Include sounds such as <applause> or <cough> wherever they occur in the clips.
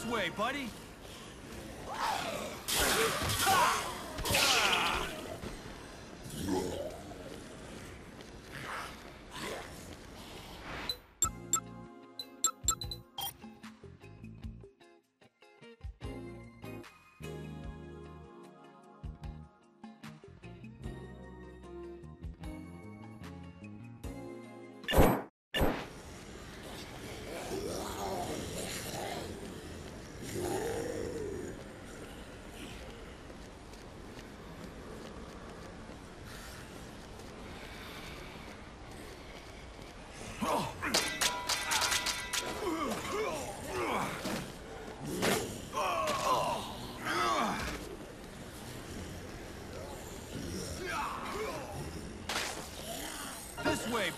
This way, buddy.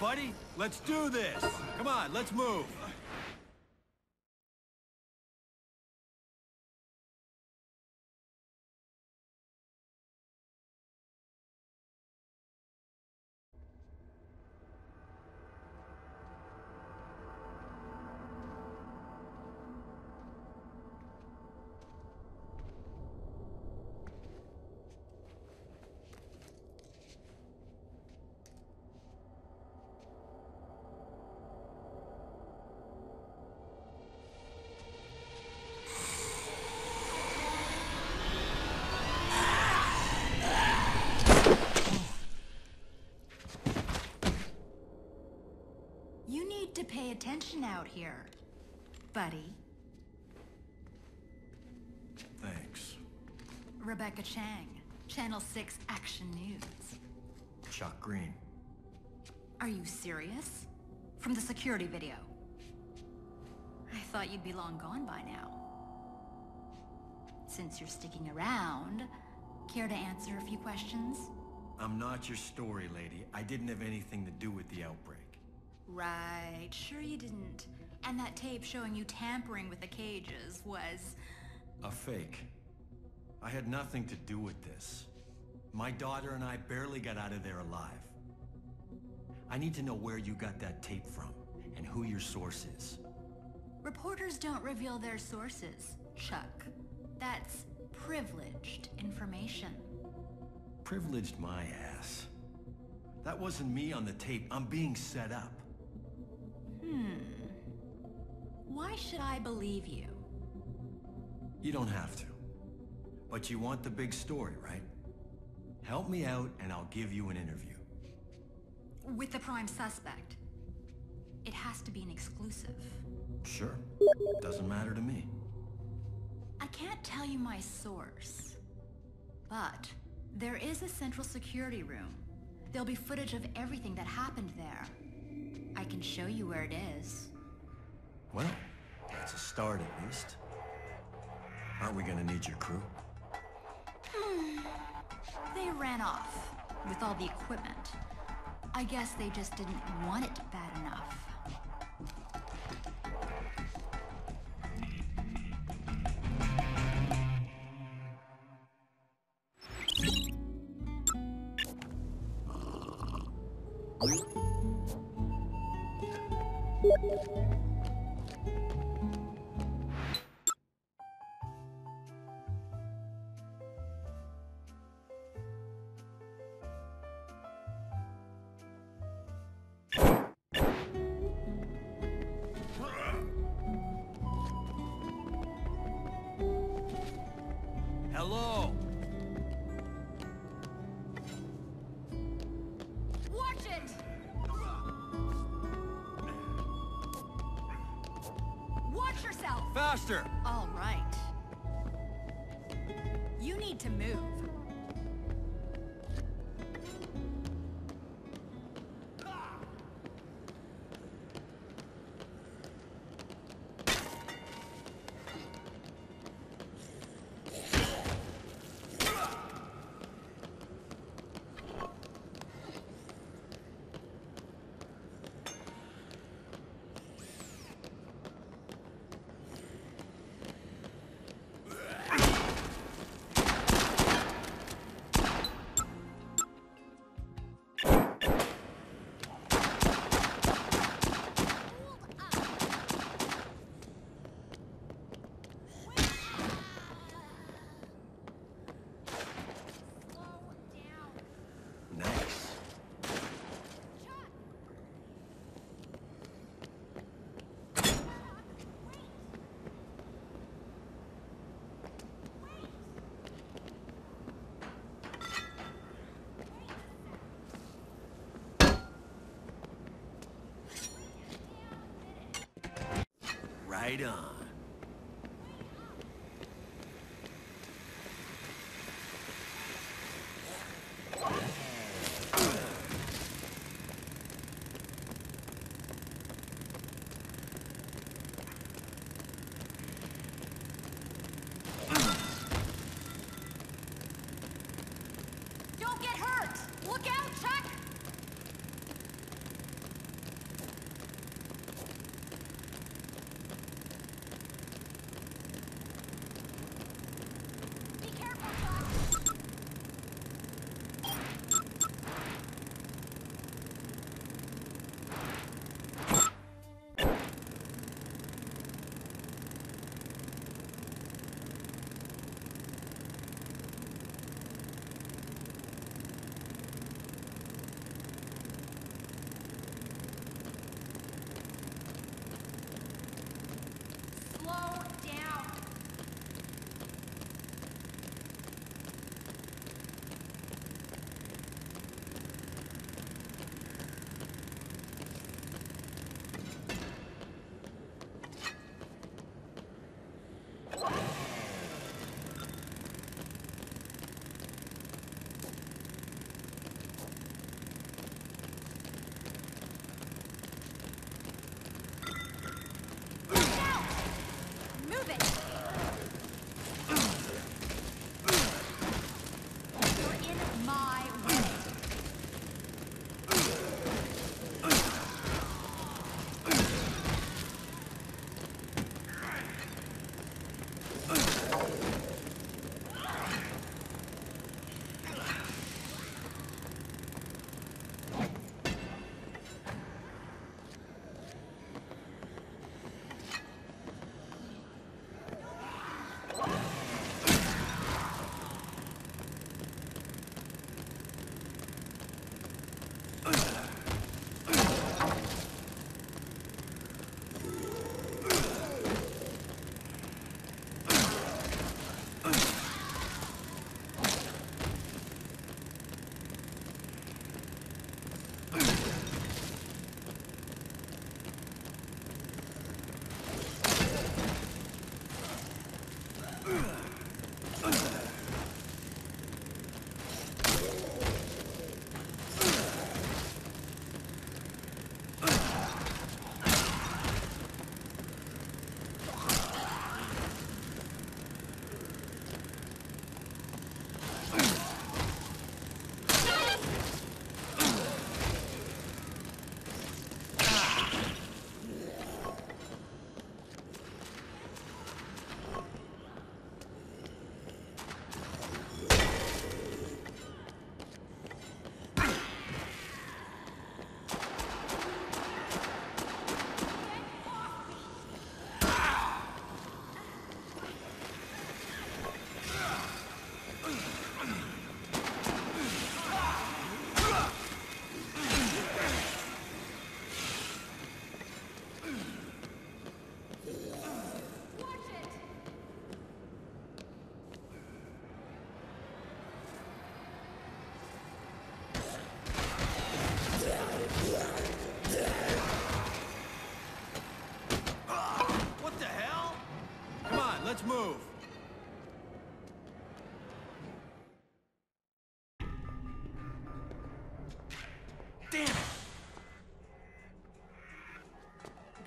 Buddy, let's do this. Come on, let's move. Need to pay attention out here, buddy. Thanks. Rebecca Chang, Channel 6 Action News. Chuck Greene. Are you serious? From the security video. I thought you'd be long gone by now. Since you're sticking around, care to answer a few questions? I'm not your story lady. I didn't have anything to do with the outbreak. Right, sure you didn't. And that tape showing you tampering with the cages was... A fake. I had nothing to do with this. My daughter and I barely got out of there alive. I need to know where you got that tape from, and who your source is. Reporters don't reveal their sources, Chuck. That's privileged information. Privileged my ass. That wasn't me on the tape. I'm being set up. Hmm. Why should I believe you? You don't have to. But you want the big story, right? Help me out and I'll give you an interview. With the prime suspect. It has to be an exclusive. Sure. Doesn't matter to me. I can't tell you my source. But there is a central security room. There'll be footage of everything that happened there. I can show you where it is. Well, that's a start at least. Aren't we gonna need your crew? Hmm. They ran off with all the equipment. I guess they just didn't want it bad enough. Right on.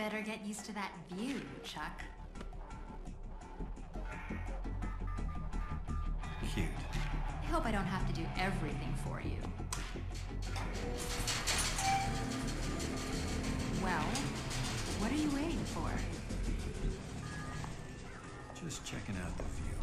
Better get used to that view, Chuck. Cute. I hope I don't have to do everything for you. Well, what are you waiting for? Just checking out the view.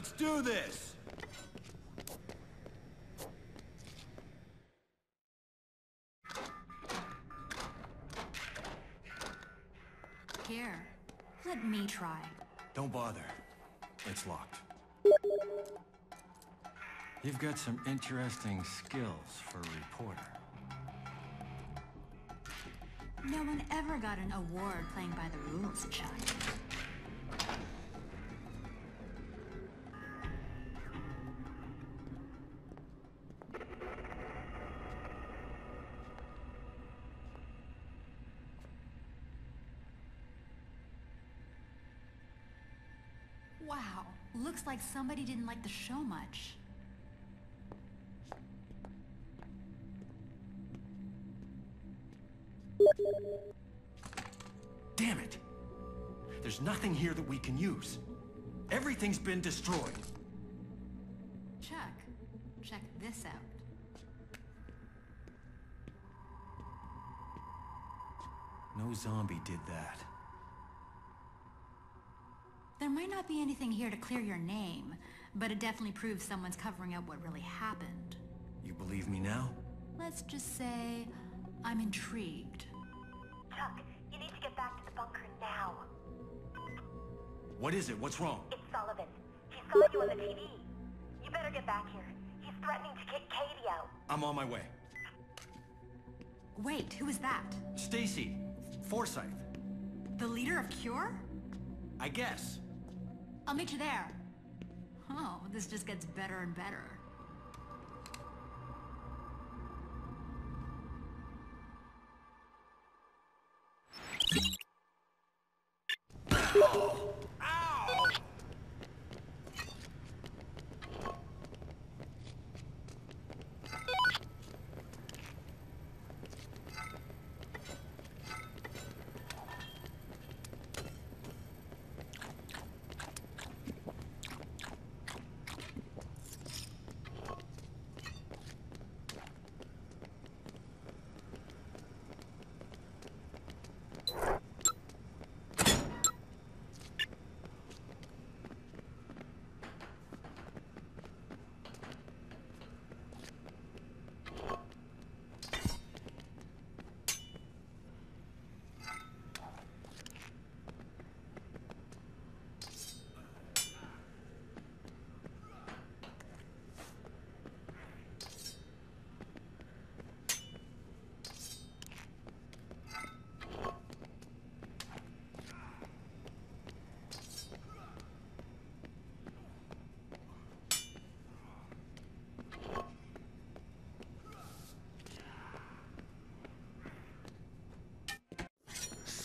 Let's do this! Here, let me try. Don't bother. It's locked. You've got some interesting skills for a reporter. No one ever got an award playing by the rules, Chuck. Looks like somebody didn't like the show much. Damn it! There's nothing here that we can use. Everything's been destroyed. Chuck, check this out. No zombie did that. There might not be anything here to clear your name, but it definitely proves someone's covering up what really happened. You believe me now? Let's just say I'm intrigued. Chuck, you need to get back to the bunker now. What is it? What's wrong? It's Sullivan. He's got you on the TV. You better get back here. He's threatening to kick Katie out. I'm on my way. Wait, who is that? Stacey, Forsythe. The leader of Cure? I guess. I'll meet you there. Oh, this just gets better and better.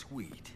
Sweet.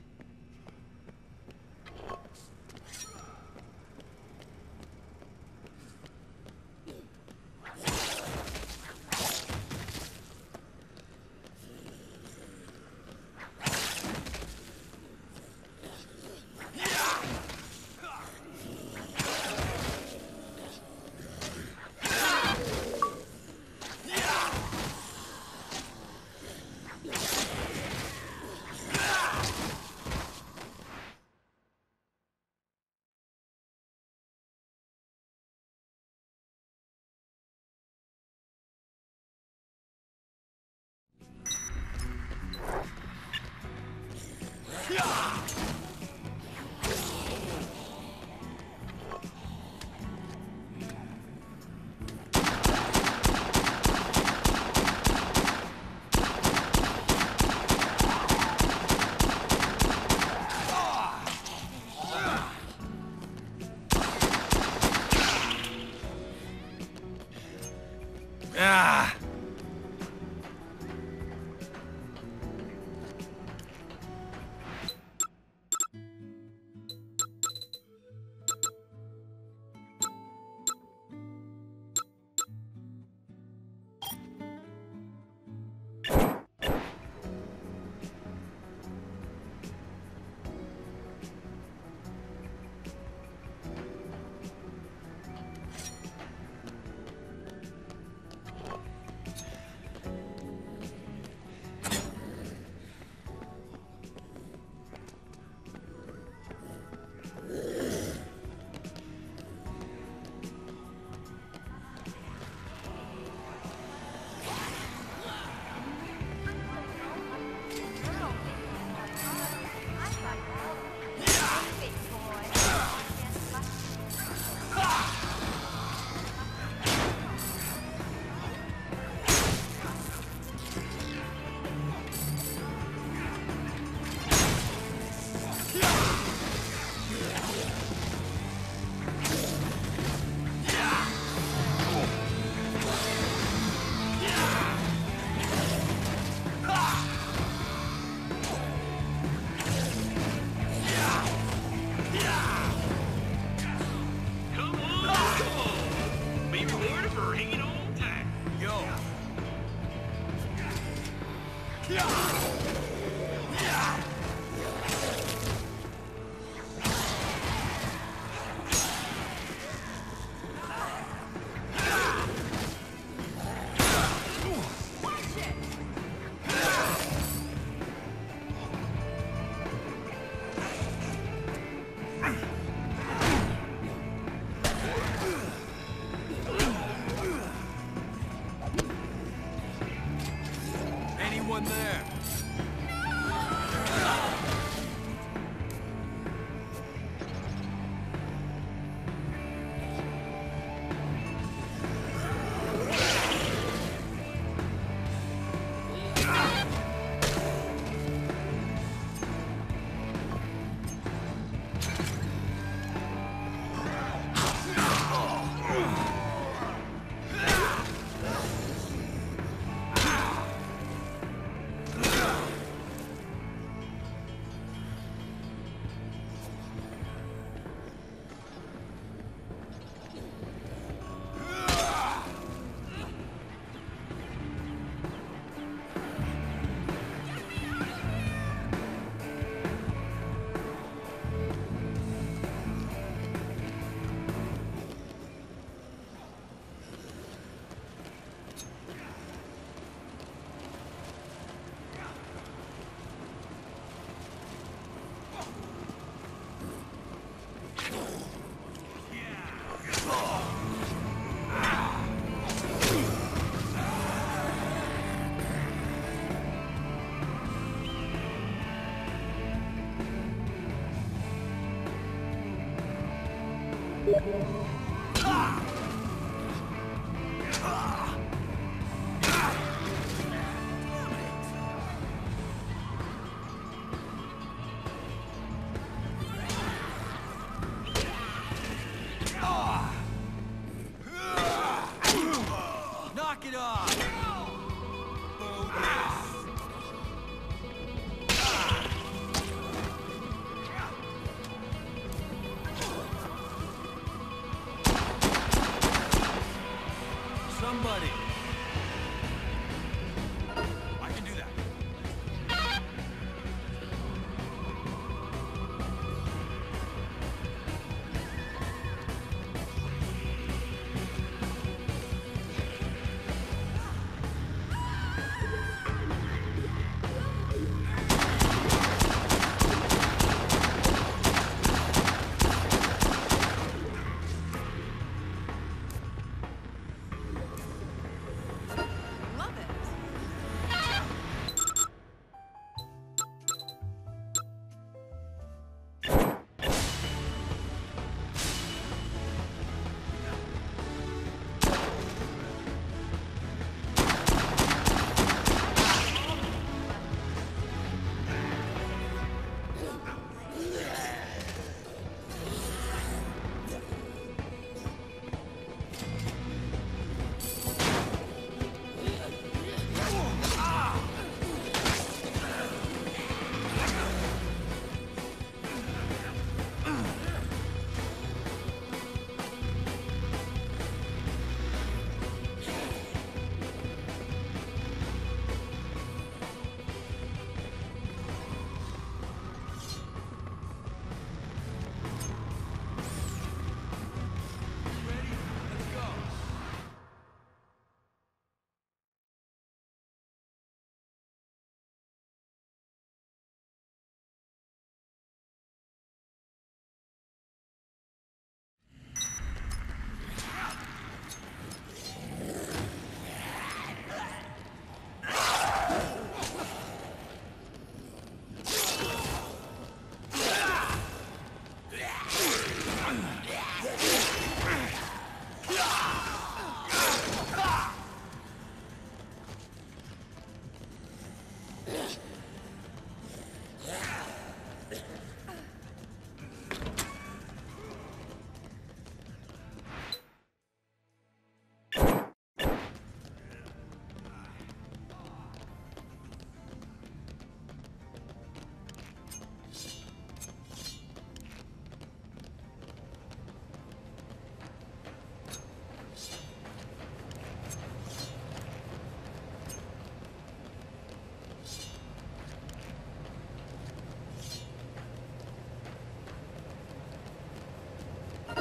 Yeah!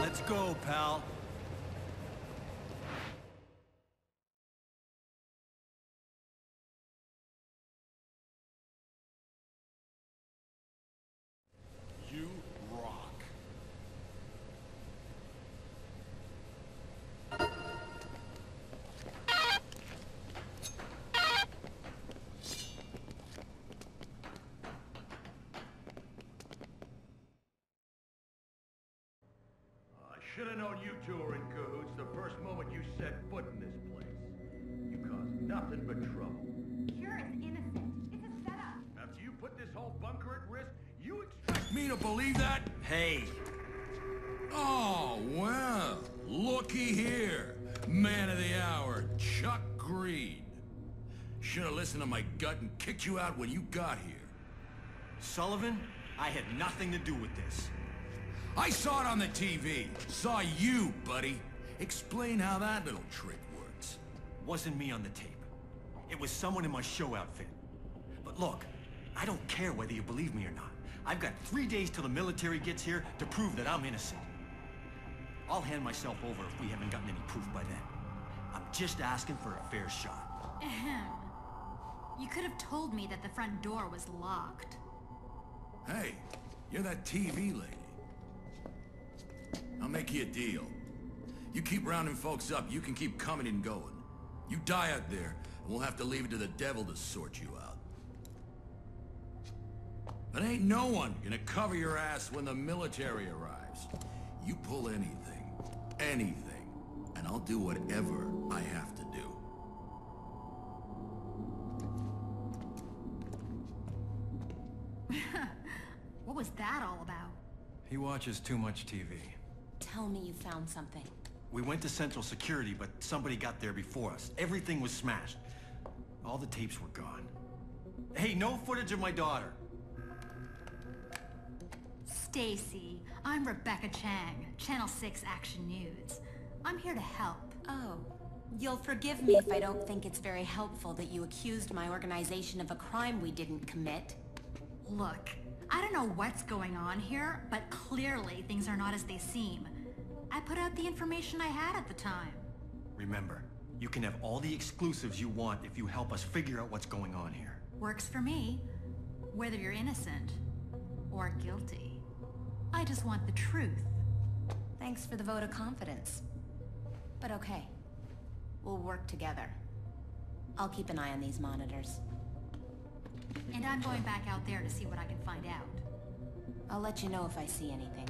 Let's go, pal. Should have known you two were in cahoots the first moment you set foot in this place. You caused nothing but trouble. Sure, it's innocent. It's a setup. After you put this whole bunker at risk, you expect me to believe that? Hey, Oh, well, looky here. Man of the hour, Chuck Greene. Should have listened to my gut and kicked you out when you got here. Sullivan, I had nothing to do with this. I saw it on the TV. Saw you, buddy. Explain how that little trick works. Wasn't me on the tape. It was someone in my show outfit. But look, I don't care whether you believe me or not. I've got three days till the military gets here to prove that I'm innocent. I'll hand myself over if we haven't gotten any proof by then. I'm just asking for a fair shot. Ahem. You could have told me that the front door was locked. Hey, you're that TV lady. I'll make you a deal. You keep rounding folks up, you can keep coming and going. You die out there, and we'll have to leave it to the devil to sort you out. But ain't no one gonna cover your ass when the military arrives. You pull anything, anything, and I'll do whatever I have to do. <laughs> What was that all about? He watches too much TV. Tell me you found something. We went to Central Security, but somebody got there before us. Everything was smashed. All the tapes were gone. Hey, no footage of my daughter. Stacey, I'm Rebecca Chang, Channel 6 Action News. I'm here to help. Oh. You'll forgive me if I don't think it's very helpful that you accused my organization of a crime we didn't commit. Look, I don't know what's going on here, but clearly things are not as they seem. I put out the information I had at the time. Remember, you can have all the exclusives you want if you help us figure out what's going on here. Works for me. Whether you're innocent or guilty. I just want the truth. Thanks for the vote of confidence. But okay. We'll work together. I'll keep an eye on these monitors. And I'm going back out there to see what I can find out. I'll let you know if I see anything.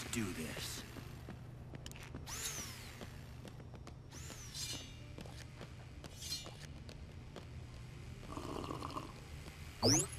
Let's do this. Thank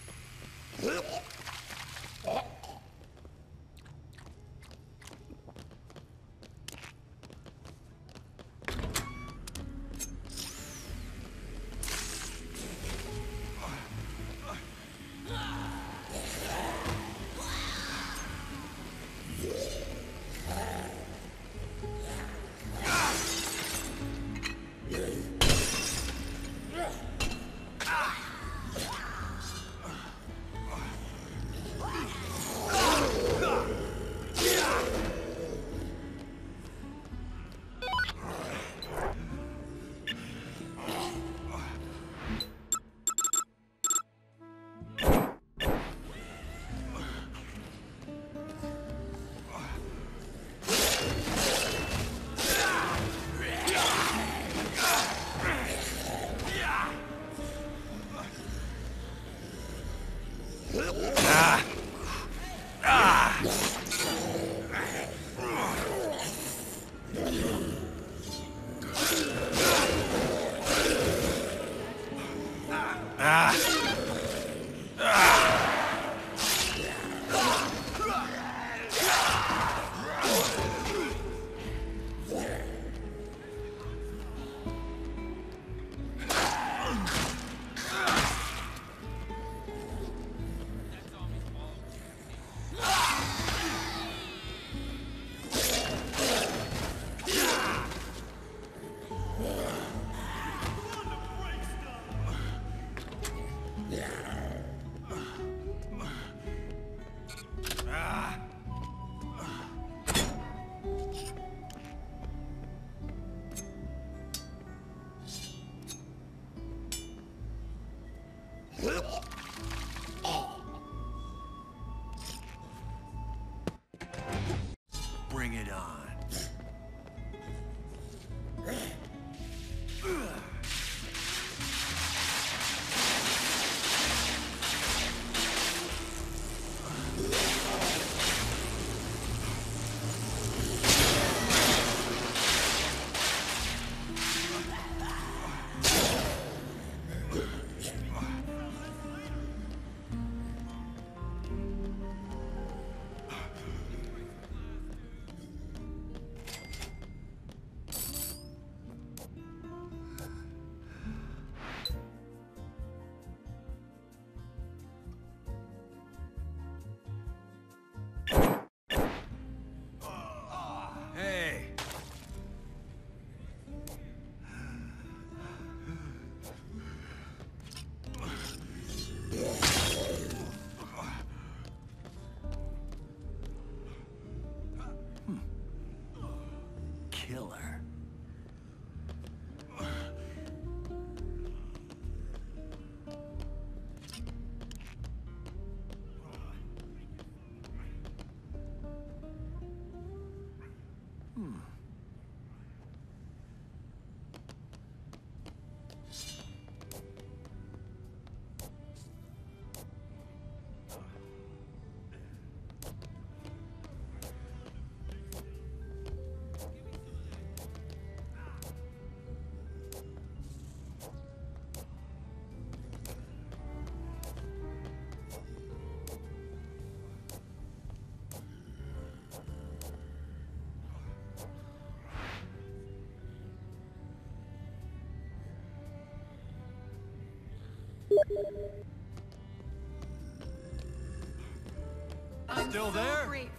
I'm Still so there? grateful.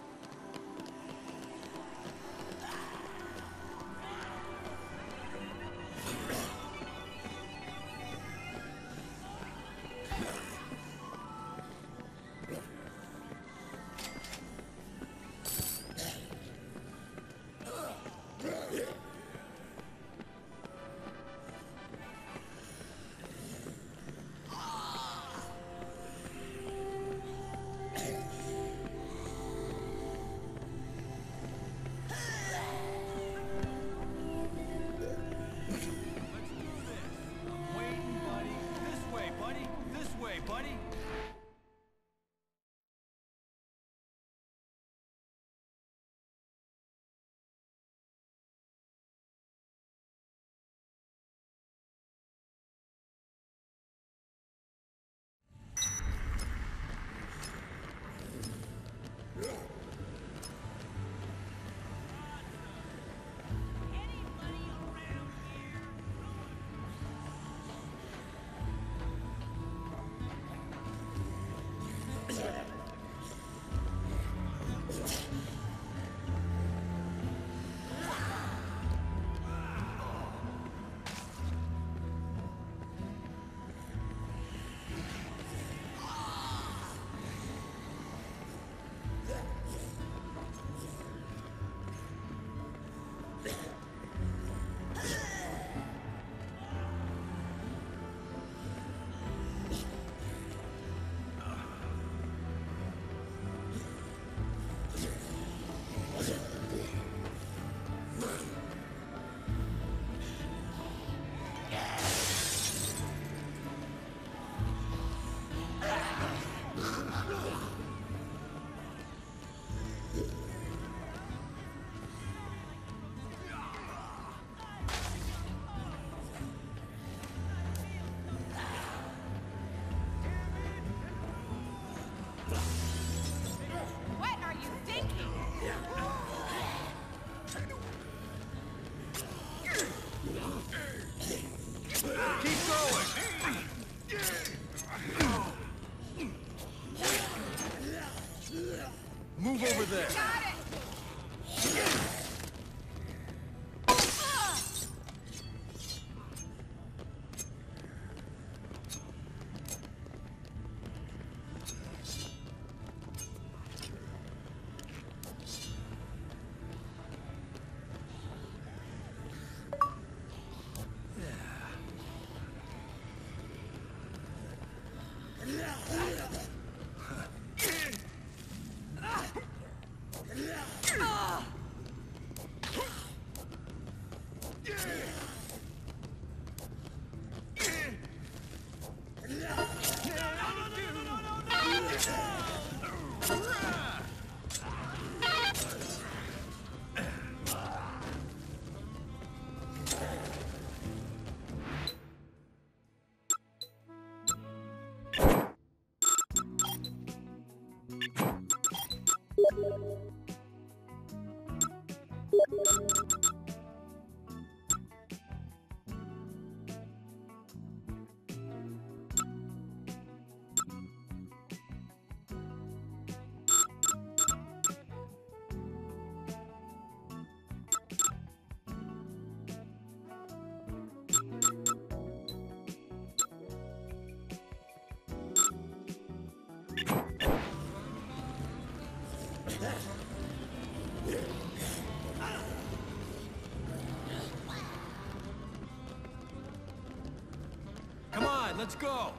let's go!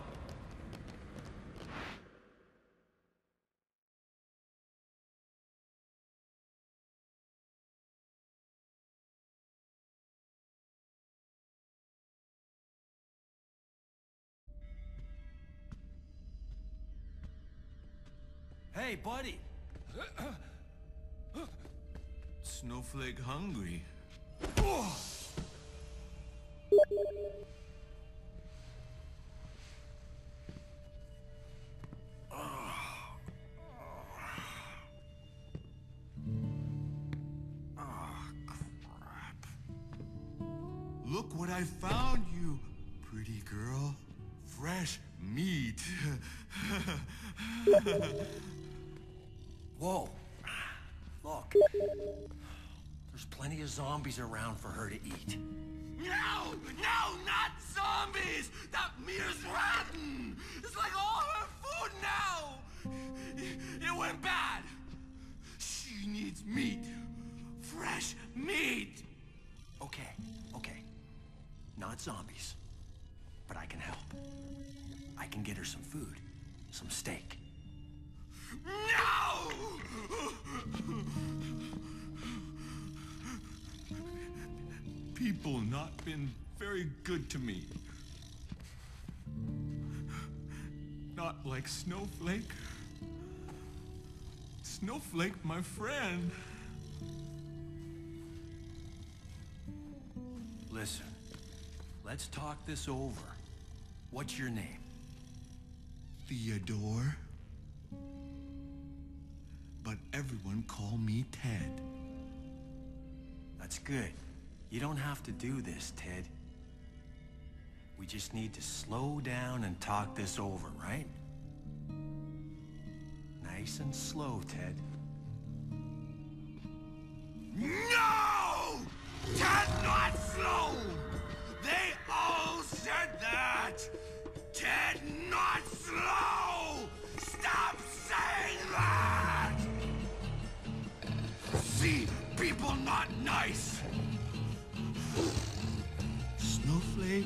Hey, buddy! <coughs> Snowflake hungry. I found you, pretty girl. Fresh meat. <laughs> Whoa! Look. There's plenty of zombies around for her to eat. No! No, not zombies! That meat is rotten! It's like all her food now! It went bad! She needs meat. Fresh meat! Okay, okay. Not zombies. But I can help. I can get her some food. Some steak. No! People not been very good to me. Not like Snowflake. Snowflake, my friend. Listen. Let's talk this over. What's your name? Theodore. But everyone call me Ted. That's good. You don't have to do this, Ted. We just need to slow down and talk this over, right? Nice and slow, Ted. No! Ted not slow! That! Ted not slow! Stop saying that! See, people not nice! Snowflake,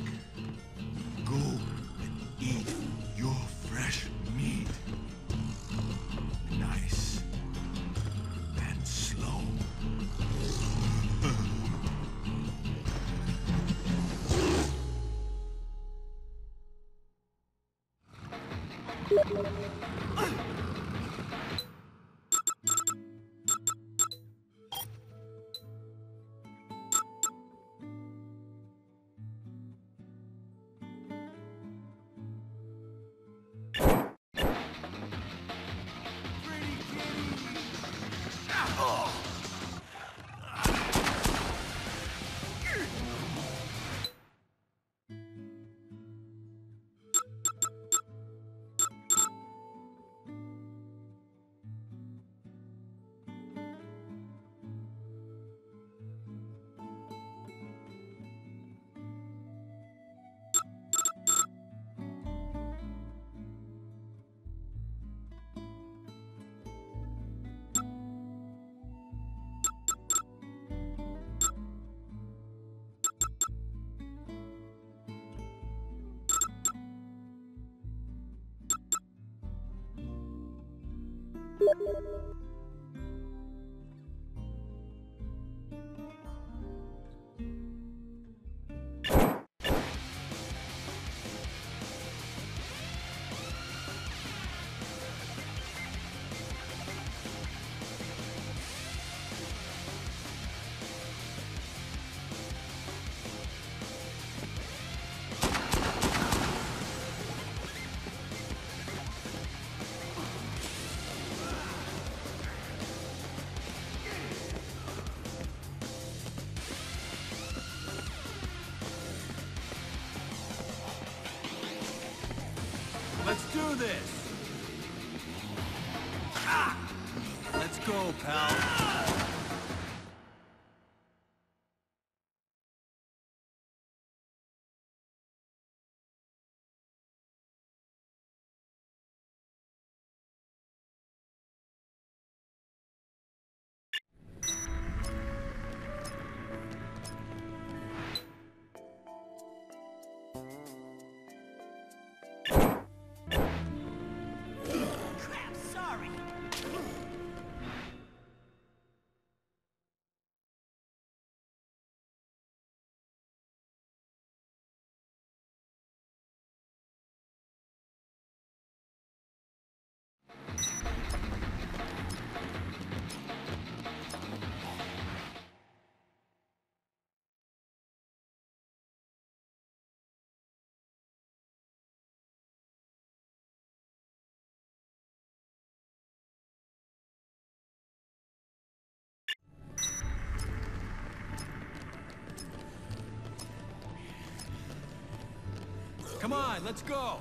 Come on, let's go!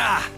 Ah!